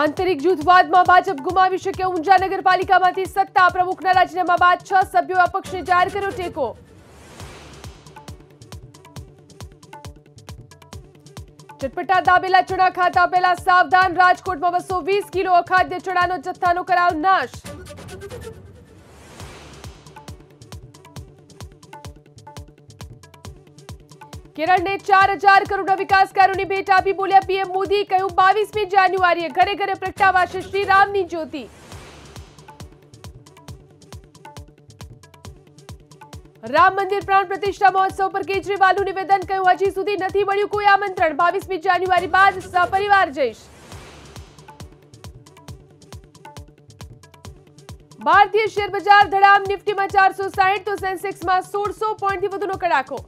આંતરિક જૂથવાદમાં ભાજપ ગુમાવી શકે ઊંઝા નગરપાલિકામાંથી સત્તા. પ્રમુખના રાજીનામા બાદ છ સભ્યો અપક્ષને જાહેર કર્યો ટેકો. ચટપટા દાબેલા ચણા ખાતા પહેલા સાવધાન. રાજકોટમાં બસો કિલો અખાદ્ય ચણાનો જથ્થાનો કરાવ નાશ. કેરળને ચાર હજાર કરોડના વિકાસ કાર્યોની ભેટ આપી બોલ્યા પીએમ મોદી કહ્યું બાવીસમી જાન્યુઆરીએ ઘરે ઘરે પ્રગટાવાશે શ્રીરામની જ્યોતિ રામ મંદિર પ્રાણ પ્રતિષ્ઠા મહોત્સવ પર કેજરીવાલનું નિવેદન કહ્યું હજી સુધી નથી મળ્યું કોઈ આમંત્રણ બાવીસમી જાન્યુઆરી બાદ સપરિવાર જઈશ ભારતીય શેર બજાર ધડામ નિફ્ટીમાં ચારસો સાહીઠ તો સેન્સેક્સમાં સોળસો પોઈન્ટથી વધુનો કડાકો